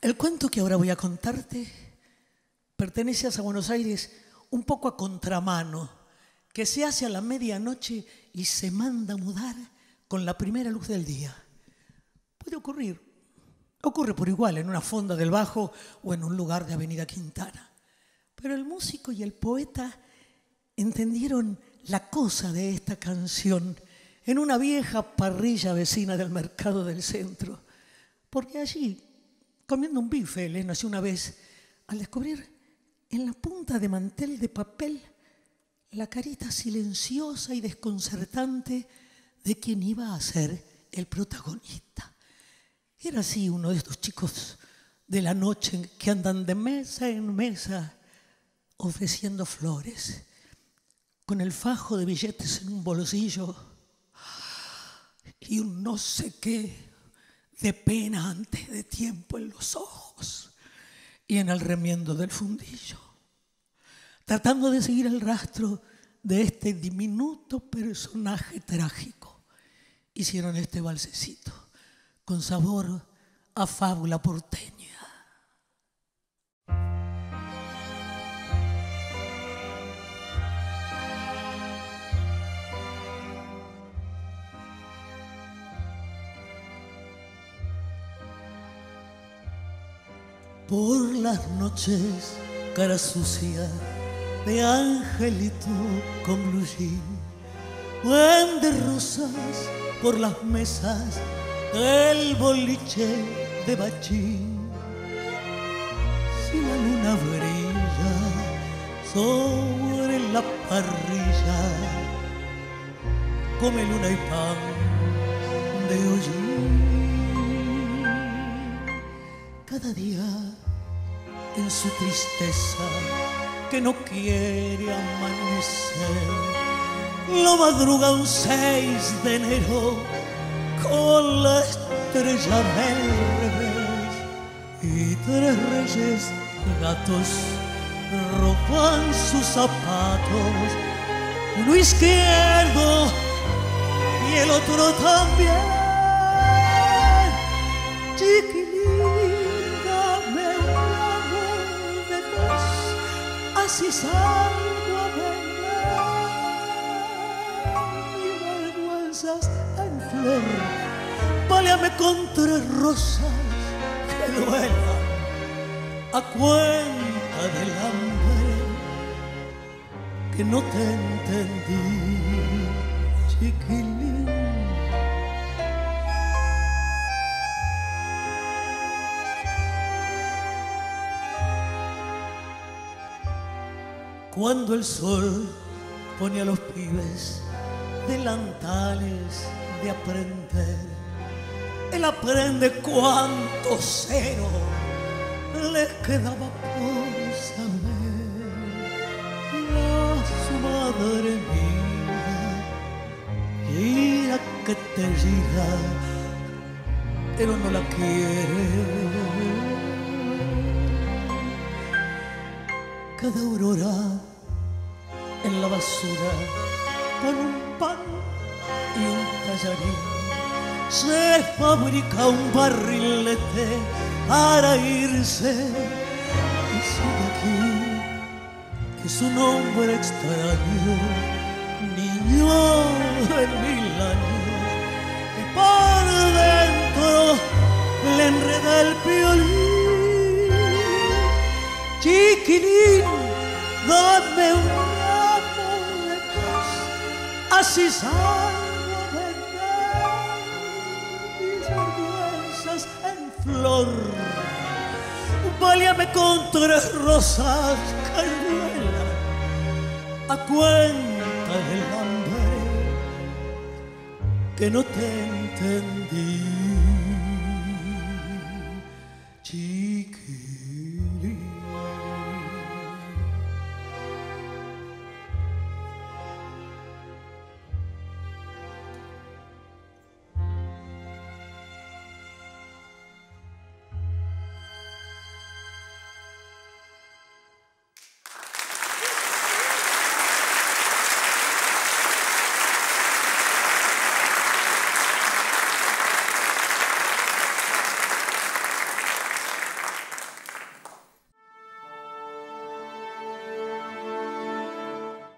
El cuento que ahora voy a contarte pertenece a Buenos Aires un poco a contramano, que se hace a la medianoche y se manda a mudar con la primera luz del día. Puede ocurrir, ocurre por igual en una fonda del Bajo o en un lugar de Avenida Quintana. Pero el músico y el poeta entendieron la cosa de esta canción en una vieja parrilla vecina del mercado del centro, porque allí comiendo un bife, le nació una vez, al descubrir en la punta de mantel de papel la carita silenciosa y desconcertante de quien iba a ser el protagonista. Era así uno de estos chicos de la noche que andan de mesa en mesa ofreciendo flores, con el fajo de billetes en un bolsillo y un no sé qué de pena antes de tiempo en los ojos y en el remiendo del fundillo, tratando de seguir el rastro de este diminuto personaje trágico. Hicieron este balsecito con sabor a fábula porteña. Por las noches, cara sucia de angelito con blue jean, de rosas por las mesas del boliche de bachín. Si la luna brilla sobre la parrilla, come luna y pan de hollín. Cada día en su tristeza que no quiere amanecer. Lo madruga un 6 de enero con la estrella del revés y tres reyes gatos roban sus zapatos, uno izquierdo y el otro también. Si salgo a bailar y vergüenzas en flor, páleame con tres rosas que duela a cuenta del hambre que no te entendí, chiquilín. Cuando el sol pone a los pibes delantales de aprender, él aprende cuánto cero les quedaba por saber. A su madre mía, mira que te gira, pero no la quiere. Cada aurora en la basura con un pan y un tallarín. Se fabrica un barrilete para irse y sigue aquí es un hombre extraño, niño de mil años, que por dentro le enreda el violín. Chiquilín, dame un así salgo vender mis vergüenzas en flor. Válame con tres rosas, caruela, a cuenta del hambre que no te entendí,